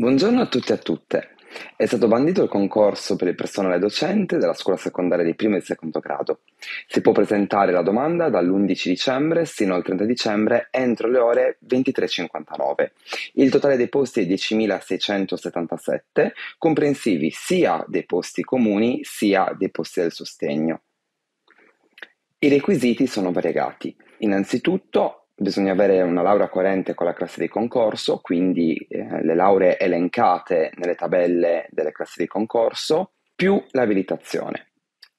Buongiorno a tutti e a tutte. È stato bandito il concorso per il personale docente della scuola secondaria di primo e secondo grado. Si può presentare la domanda dall'11 dicembre sino al 30 dicembre entro le ore 23.59. Il totale dei posti è 10.677, comprensivi sia dei posti comuni sia dei posti del sostegno. I requisiti sono variegati. Innanzitutto bisogna avere una laurea coerente con la classe di concorso, quindi eh, le lauree elencate nelle tabelle delle classi di concorso, più l'abilitazione.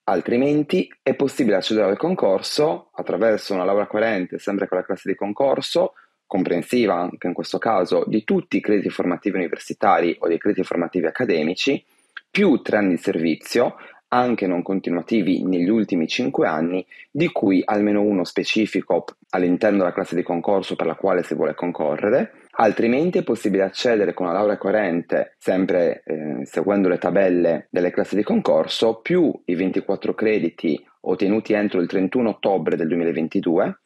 Altrimenti è possibile accedere al concorso attraverso una laurea coerente sempre con la classe di concorso, comprensiva anche in questo caso di tutti i crediti formativi universitari o dei crediti formativi accademici, più tre anni di servizio, anche non continuativi negli ultimi cinque anni, di cui almeno uno specifico all'interno della classe di concorso per la quale si vuole concorrere, altrimenti è possibile accedere con una laurea coerente, sempre eh, seguendo le tabelle delle classi di concorso, più i 24 crediti ottenuti entro il 31 ottobre del 2022,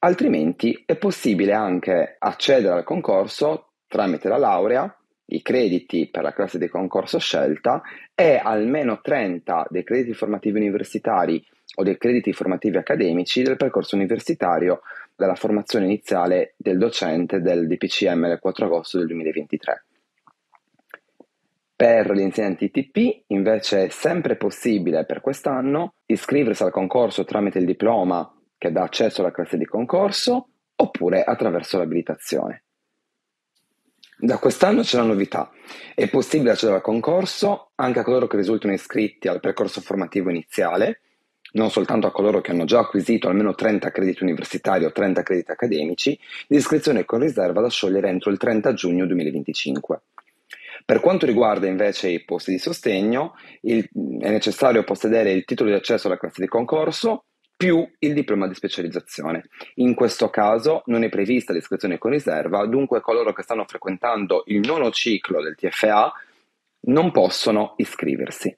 altrimenti è possibile anche accedere al concorso tramite la laurea i crediti per la classe di concorso scelta e almeno 30 dei crediti formativi universitari o dei crediti formativi accademici del percorso universitario della formazione iniziale del docente del DPCM del 4 agosto del 2023. Per gli insegnanti ITP invece è sempre possibile per quest'anno iscriversi al concorso tramite il diploma che dà accesso alla classe di concorso oppure attraverso l'abilitazione. Da quest'anno c'è la novità. È possibile accedere al concorso anche a coloro che risultano iscritti al percorso formativo iniziale, non soltanto a coloro che hanno già acquisito almeno 30 crediti universitari o 30 crediti accademici, l'iscrizione con riserva da sciogliere entro il 30 giugno 2025. Per quanto riguarda invece i posti di sostegno, il, è necessario possedere il titolo di accesso alla classe di concorso, più il diploma di specializzazione. In questo caso non è prevista l'iscrizione con riserva, dunque coloro che stanno frequentando il nono ciclo del TFA non possono iscriversi.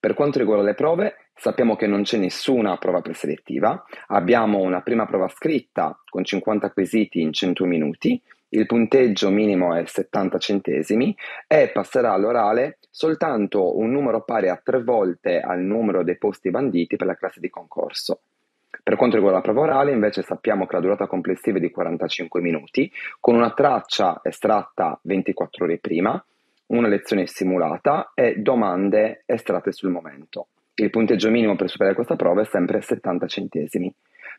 Per quanto riguarda le prove, sappiamo che non c'è nessuna prova preselettiva, abbiamo una prima prova scritta con 50 quesiti in 100 minuti, il punteggio minimo è 70 centesimi e passerà all'orale soltanto un numero pari a tre volte al numero dei posti banditi per la classe di concorso. Per quanto riguarda la prova orale, invece, sappiamo che la durata complessiva è di 45 minuti, con una traccia estratta 24 ore prima, una lezione simulata e domande estratte sul momento. Il punteggio minimo per superare questa prova è sempre 70 centesimi.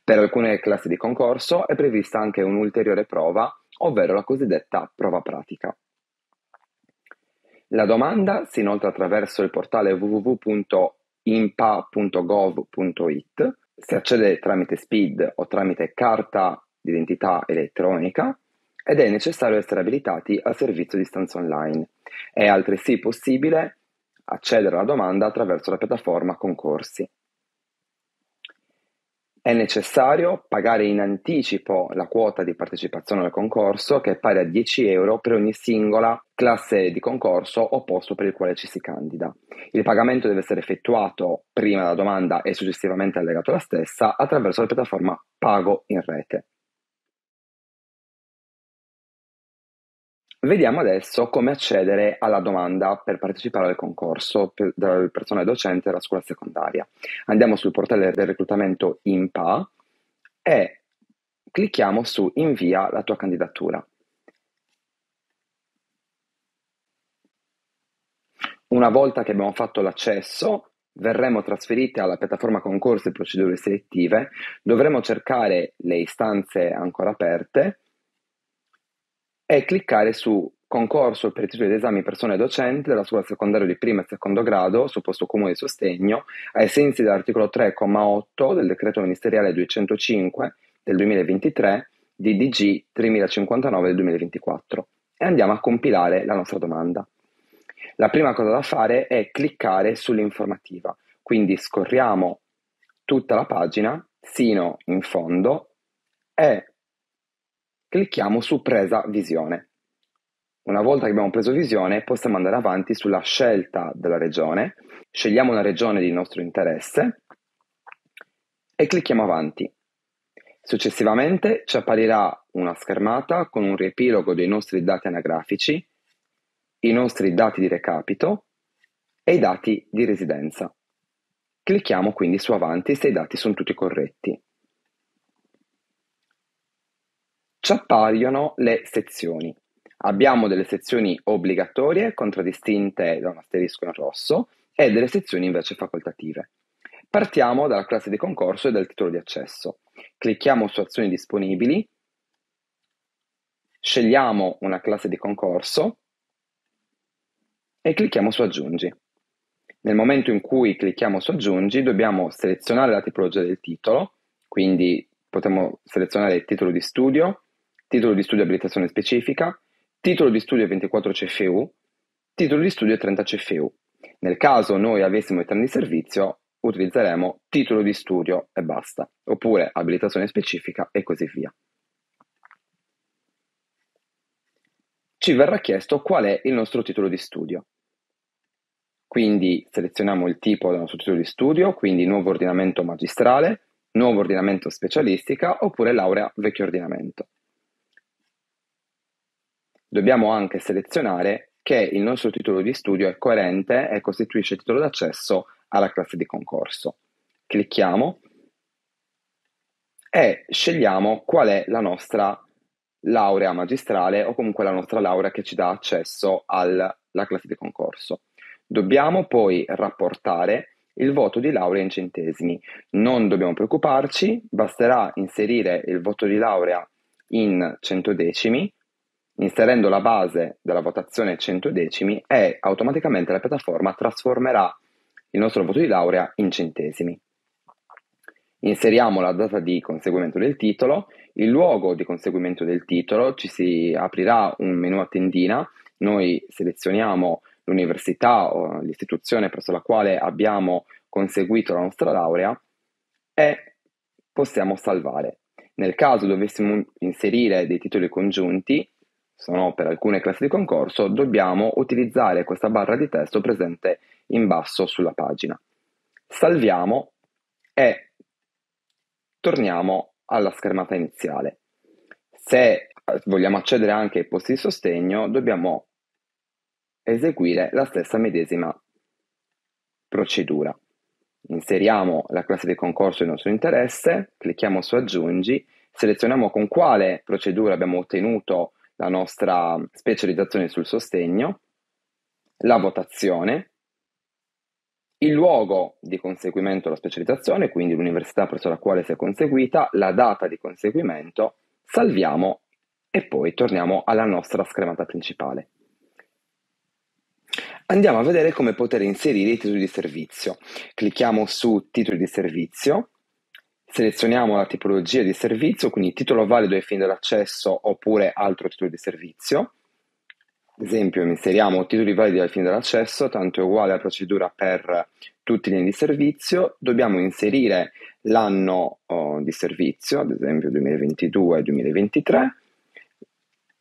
Per alcune classi di concorso è prevista anche un'ulteriore prova, ovvero la cosiddetta prova pratica. La domanda si inoltra attraverso il portale www.impa.gov.it, si accede tramite SPID o tramite carta d'identità elettronica ed è necessario essere abilitati al servizio di stanza online. È altresì possibile accedere alla domanda attraverso la piattaforma concorsi. È necessario pagare in anticipo la quota di partecipazione al concorso che è pari a 10 euro per ogni singola classe di concorso o posto per il quale ci si candida. Il pagamento deve essere effettuato prima della domanda e successivamente allegato alla stessa attraverso la piattaforma Pago in rete. Vediamo adesso come accedere alla domanda per partecipare al concorso per, del personale docente della scuola secondaria. Andiamo sul portale del reclutamento IMPA e clicchiamo su invia la tua candidatura. Una volta che abbiamo fatto l'accesso, verremo trasferiti alla piattaforma concorsi e procedure selettive, dovremo cercare le istanze ancora aperte e cliccare su concorso per titolo di esami persone docenti della scuola secondaria di primo e secondo grado su posto comune di sostegno ai sensi dell'articolo 3,8 del decreto ministeriale 205 del 2023 di DG 3059 del 2024 e andiamo a compilare la nostra domanda. La prima cosa da fare è cliccare sull'informativa, quindi scorriamo tutta la pagina sino in fondo e clicchiamo su presa visione. Una volta che abbiamo preso visione possiamo andare avanti sulla scelta della regione, scegliamo una regione di nostro interesse e clicchiamo avanti. Successivamente ci apparirà una schermata con un riepilogo dei nostri dati anagrafici, i nostri dati di recapito e i dati di residenza. Clicchiamo quindi su avanti se i dati sono tutti corretti. Ci appaiono le sezioni. Abbiamo delle sezioni obbligatorie contraddistinte da un asterisco in rosso e delle sezioni invece facoltative. Partiamo dalla classe di concorso e dal titolo di accesso. Clicchiamo su azioni disponibili, scegliamo una classe di concorso e clicchiamo su aggiungi. Nel momento in cui clicchiamo su aggiungi dobbiamo selezionare la tipologia del titolo, quindi potremo selezionare il titolo di studio, titolo di studio abilitazione specifica, titolo di studio 24 CFU, titolo di studio 30 CFU. Nel caso noi avessimo i treni di servizio, utilizzeremo titolo di studio e basta, oppure abilitazione specifica e così via. Ci verrà chiesto qual è il nostro titolo di studio. Quindi selezioniamo il tipo del nostro titolo di studio, quindi nuovo ordinamento magistrale, nuovo ordinamento specialistica oppure laurea vecchio ordinamento. Dobbiamo anche selezionare che il nostro titolo di studio è coerente e costituisce titolo d'accesso alla classe di concorso. Clicchiamo e scegliamo qual è la nostra laurea magistrale o comunque la nostra laurea che ci dà accesso alla classe di concorso. Dobbiamo poi rapportare il voto di laurea in centesimi. Non dobbiamo preoccuparci, basterà inserire il voto di laurea in centodecimi, inserendo la base della votazione centodecimi e automaticamente la piattaforma trasformerà il nostro voto di laurea in centesimi. Inseriamo la data di conseguimento del titolo, il luogo di conseguimento del titolo, ci si aprirà un menu a tendina, noi selezioniamo l'università o l'istituzione presso la quale abbiamo conseguito la nostra laurea e possiamo salvare. Nel caso dovessimo inserire dei titoli congiunti, sono per alcune classi di concorso, dobbiamo utilizzare questa barra di testo presente in basso sulla pagina. Salviamo e torniamo alla schermata iniziale. Se vogliamo accedere anche ai posti di sostegno, dobbiamo eseguire la stessa medesima procedura. Inseriamo la classe di concorso di nostro interesse, clicchiamo su aggiungi, selezioniamo con quale procedura abbiamo ottenuto la nostra specializzazione sul sostegno, la votazione, il luogo di conseguimento della specializzazione, quindi l'università presso la quale si è conseguita, la data di conseguimento, salviamo e poi torniamo alla nostra schermata principale. Andiamo a vedere come poter inserire i titoli di servizio. Clicchiamo su titoli di servizio, selezioniamo la tipologia di servizio, quindi titolo valido ai fini dell'accesso oppure altro titolo di servizio. Ad esempio, inseriamo titoli validi ai fini dell'accesso, tanto è uguale la procedura per tutti gli anni di servizio. Dobbiamo inserire l'anno oh, di servizio, ad esempio 2022-2023,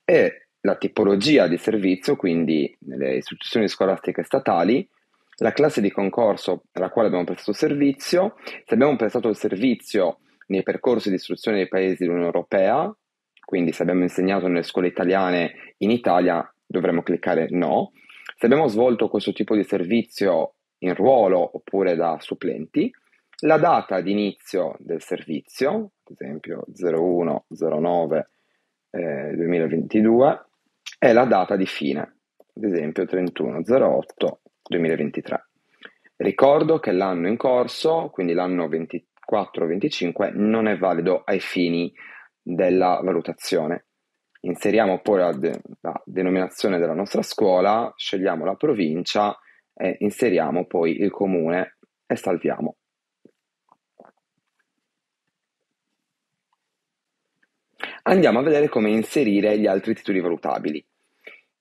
e la tipologia di servizio, quindi nelle istituzioni scolastiche statali, la classe di concorso alla quale abbiamo prestato servizio, se abbiamo prestato il servizio nei percorsi di istruzione dei paesi dell'Unione Europea, quindi se abbiamo insegnato nelle scuole italiane in Italia dovremmo cliccare no. Se abbiamo svolto questo tipo di servizio in ruolo oppure da supplenti, la data di inizio del servizio, ad esempio 0109 eh, 2022, è la data di fine, ad esempio 31-08-2023. Ricordo che l'anno in corso, quindi l'anno 24-25, non è valido ai fini della valutazione. Inseriamo poi la, de- la denominazione della nostra scuola, scegliamo la provincia e inseriamo poi il comune e salviamo. Andiamo a vedere come inserire gli altri titoli valutabili.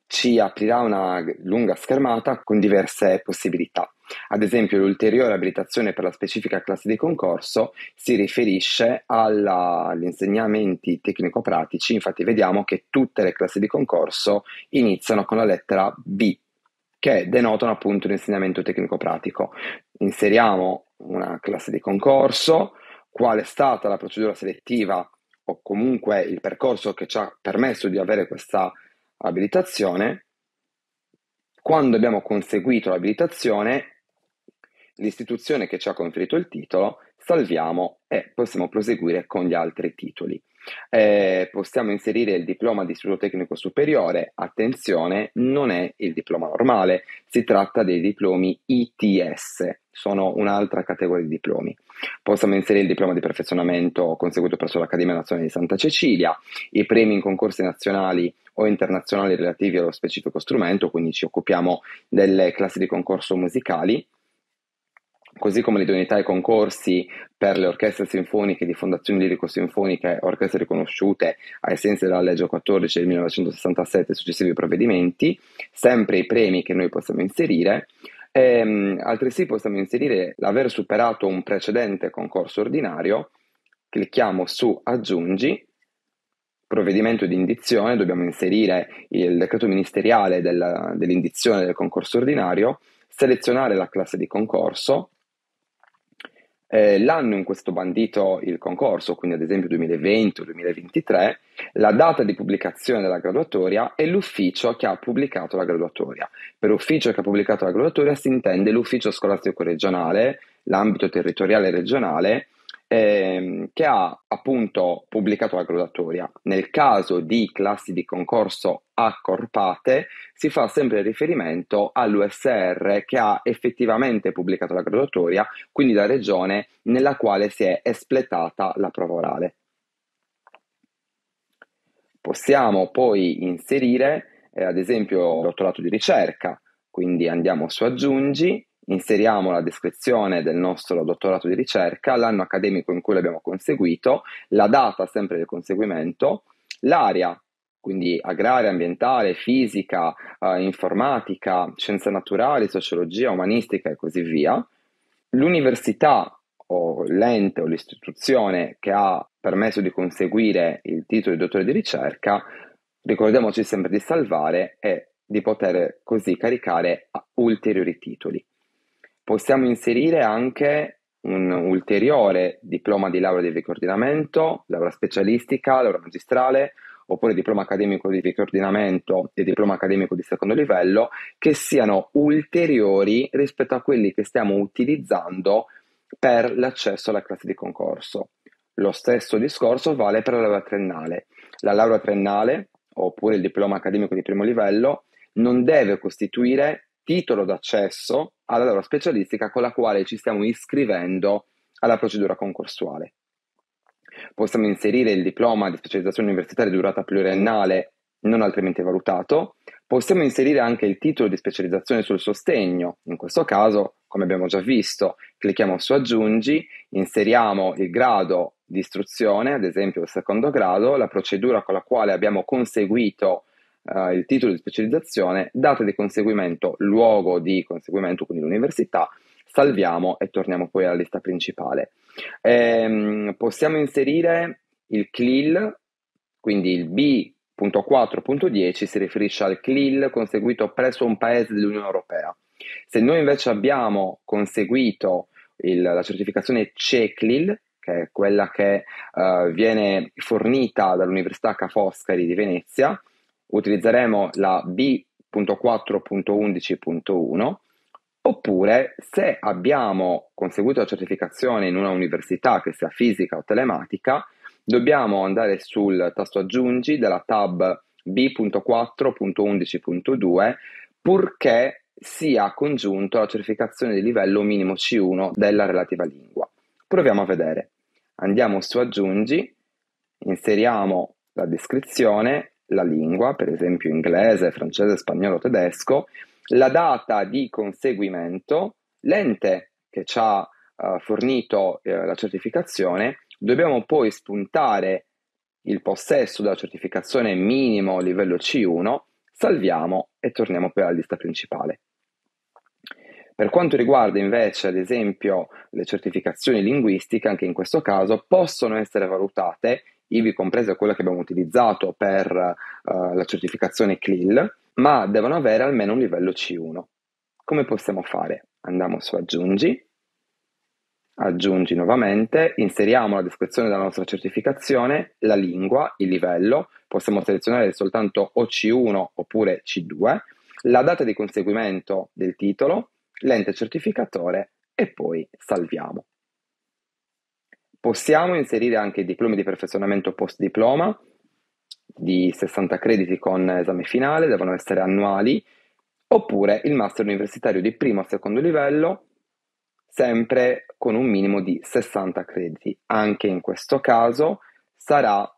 Ci aprirà una lunga schermata con diverse possibilità. Ad esempio, l'ulteriore abilitazione per la specifica classe di concorso si riferisce alla, agli insegnamenti tecnico-pratici, infatti vediamo che tutte le classi di concorso iniziano con la lettera B, che denotano appunto l'insegnamento tecnico-pratico. Inseriamo una classe di concorso, qual è stata la procedura selettiva o comunque il percorso che ci ha permesso di avere questa abilitazione, quando abbiamo conseguito l'abilitazione, l'istituzione che ci ha conferito il titolo, salviamo e possiamo proseguire con gli altri titoli. Eh, possiamo inserire il diploma di istituto tecnico superiore, attenzione, non è il diploma normale, si tratta dei diplomi ITS, sono un'altra categoria di diplomi. Possiamo inserire il diploma di perfezionamento conseguito presso l'Accademia Nazionale di Santa Cecilia, i premi in concorsi nazionali o internazionali relativi allo specifico strumento, quindi ci occupiamo delle classi di concorso musicali, così come l'idoneità ai concorsi per le orchestre sinfoniche di fondazioni lirico-sinfoniche, orchestre riconosciute ai sensi della legge 14 del 1967 e successivi provvedimenti, sempre i premi che noi possiamo inserire, ehm, altresì possiamo inserire l'aver superato un precedente concorso ordinario, clicchiamo su aggiungi, provvedimento di indizione, dobbiamo inserire il decreto ministeriale della, dell'indizione del concorso ordinario, selezionare la classe di concorso, eh, l'anno in cui è stato bandito il concorso, quindi ad esempio 2020 o 2023, la data di pubblicazione della graduatoria e l'ufficio che ha pubblicato la graduatoria. Per ufficio che ha pubblicato la graduatoria si intende l'ufficio scolastico regionale, l'ambito territoriale regionale ehm, che ha appunto pubblicato la graduatoria. Nel caso di classi di concorso accorpate si fa sempre riferimento all'USR che ha effettivamente pubblicato la graduatoria, quindi la regione nella quale si è espletata la prova orale. Possiamo poi inserire eh, ad esempio dottorato di ricerca, quindi andiamo su aggiungi inseriamo la descrizione del nostro dottorato di ricerca, l'anno accademico in cui l'abbiamo conseguito, la data sempre del conseguimento, l'area, quindi agraria, ambientale, fisica, eh, informatica, scienze naturali, sociologia, umanistica e così via, l'università o l'ente o l'istituzione che ha permesso di conseguire il titolo di dottore di ricerca, ricordiamoci sempre di salvare e di poter così caricare ulteriori titoli. Possiamo inserire anche un ulteriore diploma di laurea di ricoordinamento, laurea specialistica, laurea magistrale, oppure diploma accademico di ricoordinamento e diploma accademico di secondo livello, che siano ulteriori rispetto a quelli che stiamo utilizzando per l'accesso alla classe di concorso. Lo stesso discorso vale per la laurea triennale. La laurea triennale, oppure il diploma accademico di primo livello, non deve costituire titolo d'accesso alla laurea specialistica con la quale ci stiamo iscrivendo alla procedura concorsuale. Possiamo inserire il diploma di specializzazione universitaria di durata pluriennale non altrimenti valutato. Possiamo inserire anche il titolo di specializzazione sul sostegno. In questo caso, come abbiamo già visto, clicchiamo su aggiungi, inseriamo il grado di istruzione, ad esempio il secondo grado, la procedura con la quale abbiamo conseguito uh, il titolo di specializzazione, data di conseguimento, luogo di conseguimento, quindi l'università, salviamo e torniamo poi alla lista principale. Ehm, possiamo inserire il CLIL, quindi il B.4.10 si riferisce al CLIL conseguito presso un paese dell'Unione Europea. Se noi invece abbiamo conseguito il, la certificazione CECLIL, che è quella che uh, viene fornita dall'Università Ca' Foscari di Venezia, utilizzeremo la B.4.11.1 oppure se abbiamo conseguito la certificazione in una università che sia fisica o telematica dobbiamo andare sul tasto aggiungi della tab B.4.11.2 purché sia congiunto alla certificazione di livello minimo C1 della relativa lingua. Proviamo a vedere. Andiamo su aggiungi, inseriamo la descrizione la lingua, per esempio inglese, francese, spagnolo, tedesco, la data di conseguimento, l'ente che ci ha uh, fornito uh, la certificazione, dobbiamo poi spuntare il possesso della certificazione minimo livello C1, salviamo e torniamo poi alla lista principale. Per quanto riguarda invece, ad esempio, le certificazioni linguistiche, anche in questo caso possono essere valutate ivi compresa quella che abbiamo utilizzato per uh, la certificazione CLIL, ma devono avere almeno un livello C1. Come possiamo fare? Andiamo su aggiungi, aggiungi nuovamente, inseriamo la descrizione della nostra certificazione, la lingua, il livello, possiamo selezionare soltanto o C1 oppure C2, la data di conseguimento del titolo, l'ente certificatore e poi salviamo. Possiamo inserire anche diplomi di perfezionamento post diploma di 60 crediti con esame finale, devono essere annuali, oppure il master universitario di primo a secondo livello sempre con un minimo di 60 crediti. Anche in questo caso sarà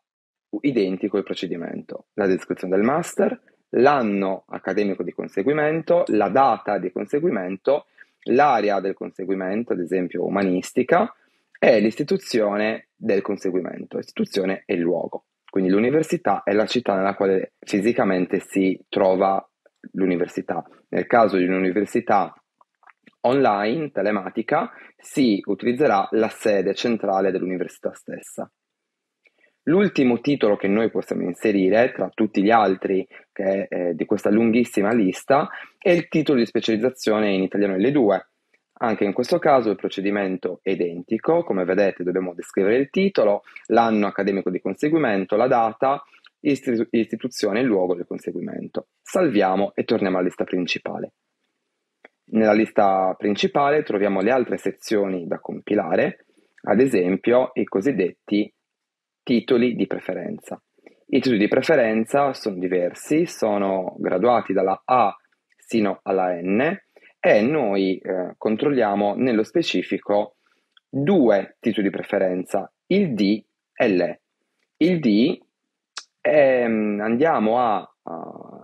identico il procedimento, la descrizione del master, l'anno accademico di conseguimento, la data di conseguimento, l'area del conseguimento, ad esempio umanistica, e l'istituzione del conseguimento, istituzione e luogo. Quindi l'università è la città nella quale fisicamente si trova l'università. Nel caso di un'università online, telematica, si utilizzerà la sede centrale dell'università stessa. L'ultimo titolo che noi possiamo inserire tra tutti gli altri che, eh, di questa lunghissima lista è il titolo di specializzazione in italiano L2. Anche in questo caso il procedimento è identico, come vedete dobbiamo descrivere il titolo, l'anno accademico di conseguimento, la data, istituzione e il luogo del conseguimento. Salviamo e torniamo alla lista principale. Nella lista principale troviamo le altre sezioni da compilare, ad esempio i cosiddetti titoli di preferenza. I titoli di preferenza sono diversi, sono graduati dalla A sino alla N e noi eh, controlliamo nello specifico due titoli di preferenza, il D e l'E. Il D ehm, andiamo a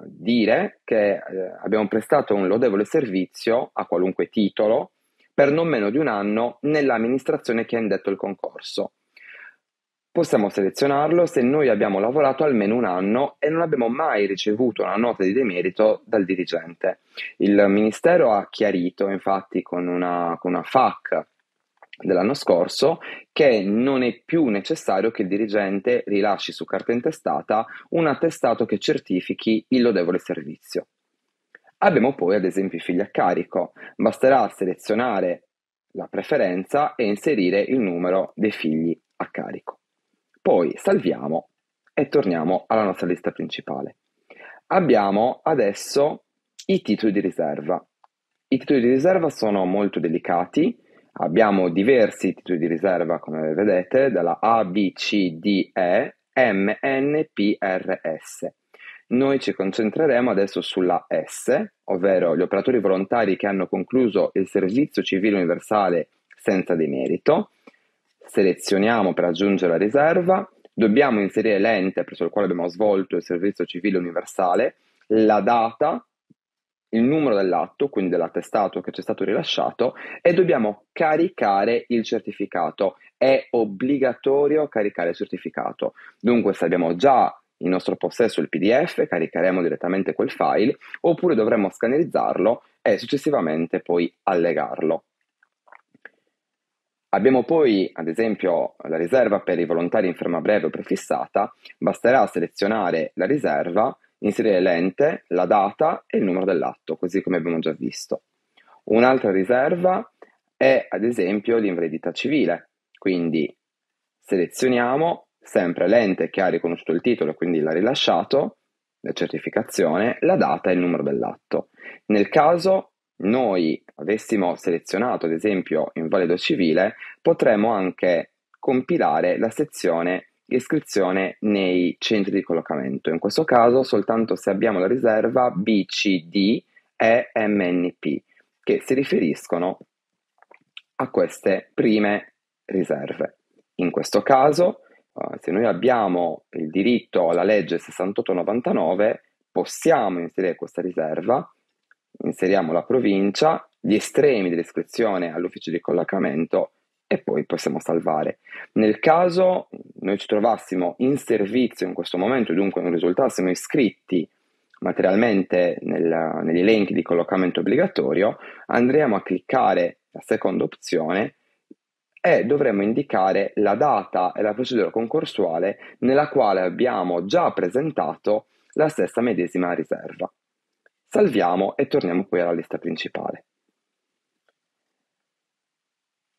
dire che eh, abbiamo prestato un lodevole servizio a qualunque titolo per non meno di un anno nell'amministrazione che ha indetto il concorso. Possiamo selezionarlo se noi abbiamo lavorato almeno un anno e non abbiamo mai ricevuto una nota di demerito dal dirigente. Il Ministero ha chiarito, infatti, con una, con una FAC dell'anno scorso che non è più necessario che il dirigente rilasci su carta intestata un attestato che certifichi il lodevole servizio. Abbiamo poi ad esempio i figli a carico, basterà selezionare la preferenza e inserire il numero dei figli a carico. Poi salviamo e torniamo alla nostra lista principale. Abbiamo adesso i titoli di riserva. I titoli di riserva sono molto delicati Abbiamo diversi titoli di riserva, come vedete, dalla A, B, C, D, E, M, N, P, R, S. Noi ci concentreremo adesso sulla S, ovvero gli operatori volontari che hanno concluso il servizio civile universale senza demerito. Selezioniamo per aggiungere la riserva, dobbiamo inserire l'ente presso il quale abbiamo svolto il servizio civile universale, la data il numero dell'atto, quindi dell'attestato che ci è stato rilasciato, e dobbiamo caricare il certificato. È obbligatorio caricare il certificato. Dunque, se abbiamo già in nostro possesso il PDF, caricheremo direttamente quel file, oppure dovremo scannerizzarlo e successivamente poi allegarlo. Abbiamo poi, ad esempio, la riserva per i volontari in ferma breve o prefissata. Basterà selezionare la riserva inserire l'ente, la data e il numero dell'atto, così come abbiamo già visto. Un'altra riserva è ad esempio l'invalidità civile, quindi selezioniamo sempre l'ente che ha riconosciuto il titolo e quindi l'ha rilasciato, la certificazione, la data e il numero dell'atto. Nel caso noi avessimo selezionato ad esempio invalido civile, potremmo anche compilare la sezione iscrizione nei centri di collocamento. In questo caso soltanto se abbiamo la riserva B, C, D e MNP, che si riferiscono a queste prime riserve. In questo caso, uh, se noi abbiamo il diritto alla legge 6899, possiamo inserire questa riserva, inseriamo la provincia, gli estremi dell'iscrizione all'ufficio di collocamento e poi possiamo salvare. Nel caso noi ci trovassimo in servizio in questo momento dunque non risultassimo iscritti materialmente nel, negli elenchi di collocamento obbligatorio, andremo a cliccare la seconda opzione e dovremo indicare la data e la procedura concorsuale nella quale abbiamo già presentato la stessa medesima riserva. Salviamo e torniamo poi alla lista principale.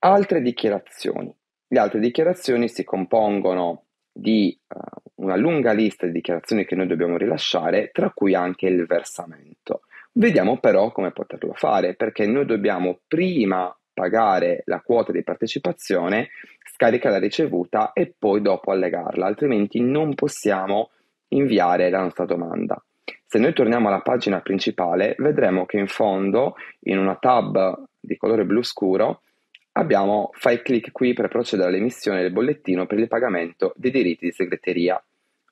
Altre dichiarazioni. Le altre dichiarazioni si compongono di uh, una lunga lista di dichiarazioni che noi dobbiamo rilasciare, tra cui anche il versamento. Vediamo però come poterlo fare, perché noi dobbiamo prima pagare la quota di partecipazione, scaricare la ricevuta e poi dopo allegarla, altrimenti non possiamo inviare la nostra domanda. Se noi torniamo alla pagina principale, vedremo che in fondo, in una tab di colore blu scuro, abbiamo fai clic qui per procedere all'emissione del bollettino per il pagamento dei diritti di segreteria.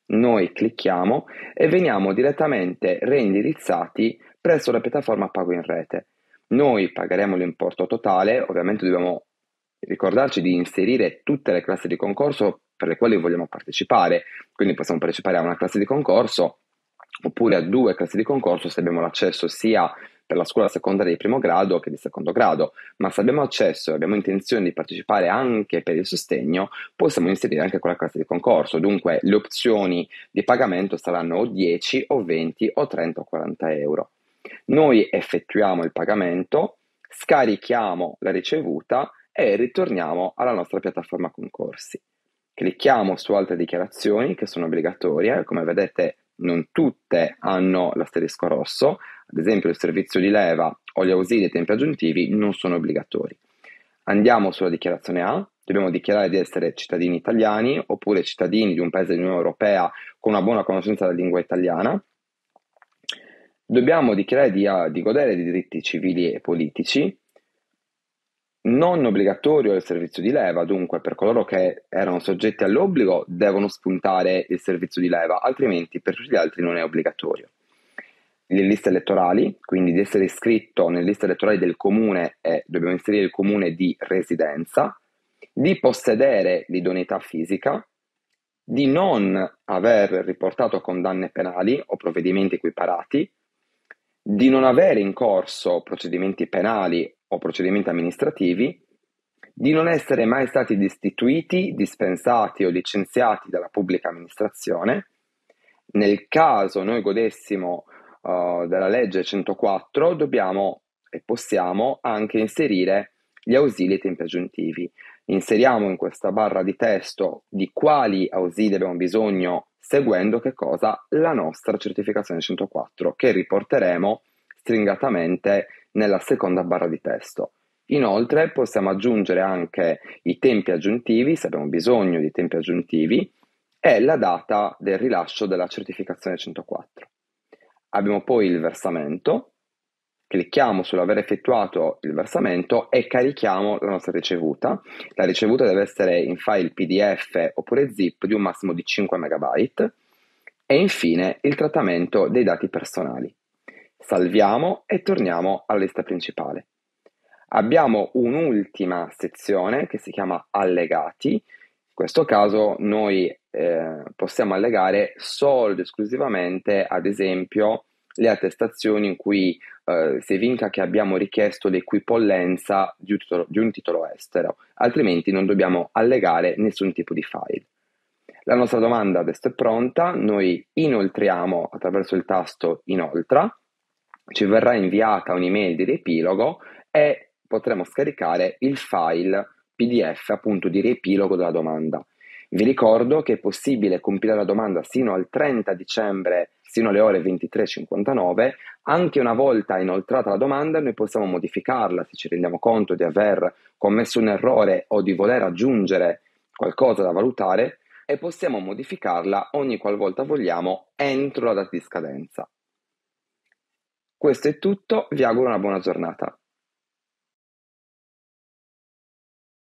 Noi clicchiamo e veniamo direttamente reindirizzati presso la piattaforma Pago in rete. Noi pagheremo l'importo totale, ovviamente dobbiamo ricordarci di inserire tutte le classi di concorso per le quali vogliamo partecipare, quindi possiamo partecipare a una classe di concorso oppure a due classi di concorso se abbiamo l'accesso sia per la scuola secondaria di primo grado che di secondo grado, ma se abbiamo accesso e abbiamo intenzione di partecipare anche per il sostegno, possiamo inserire anche quella classe di concorso. Dunque le opzioni di pagamento saranno o 10 o 20 o 30 o 40 euro. Noi effettuiamo il pagamento, scarichiamo la ricevuta e ritorniamo alla nostra piattaforma concorsi. Clicchiamo su altre dichiarazioni che sono obbligatorie, come vedete non tutte hanno l'asterisco rosso, ad esempio il servizio di leva o gli ausili e tempi aggiuntivi non sono obbligatori. Andiamo sulla dichiarazione A, dobbiamo dichiarare di essere cittadini italiani oppure cittadini di un paese dell'Unione Europea con una buona conoscenza della lingua italiana. Dobbiamo dichiarare di, di godere di diritti civili e politici, non obbligatorio il servizio di leva, dunque per coloro che erano soggetti all'obbligo devono spuntare il servizio di leva, altrimenti per tutti gli altri non è obbligatorio. Le liste elettorali, quindi di essere iscritto nelle liste elettorali del comune e dobbiamo inserire il comune di residenza, di possedere l'idoneità fisica, di non aver riportato condanne penali o provvedimenti equiparati, di non avere in corso procedimenti penali o procedimenti amministrativi, di non essere mai stati destituiti, dispensati o licenziati dalla pubblica amministrazione. Nel caso noi godessimo uh, della legge 104, dobbiamo e possiamo anche inserire gli ausili e tempi aggiuntivi. Inseriamo in questa barra di testo di quali ausili abbiamo bisogno seguendo che cosa? La nostra certificazione 104 che riporteremo stringatamente nella seconda barra di testo. Inoltre possiamo aggiungere anche i tempi aggiuntivi, se abbiamo bisogno di tempi aggiuntivi, e la data del rilascio della certificazione 104. Abbiamo poi il versamento, clicchiamo sull'aver effettuato il versamento e carichiamo la nostra ricevuta. La ricevuta deve essere in file PDF oppure zip di un massimo di 5 MB e infine il trattamento dei dati personali salviamo e torniamo alla lista principale. Abbiamo un'ultima sezione che si chiama allegati. In questo caso noi eh, possiamo allegare solo ed esclusivamente, ad esempio, le attestazioni in cui eh, si evinca che abbiamo richiesto l'equipollenza di un, titolo, di un titolo estero, altrimenti non dobbiamo allegare nessun tipo di file. La nostra domanda adesso è pronta, noi inoltriamo attraverso il tasto inoltra ci verrà inviata un'email di riepilogo e potremo scaricare il file PDF appunto di riepilogo della domanda. Vi ricordo che è possibile compilare la domanda sino al 30 dicembre, sino alle ore 23.59. Anche una volta inoltrata la domanda, noi possiamo modificarla se ci rendiamo conto di aver commesso un errore o di voler aggiungere qualcosa da valutare e possiamo modificarla ogni qualvolta vogliamo entro la data di scadenza. Questo è tutto, vi auguro una buona giornata.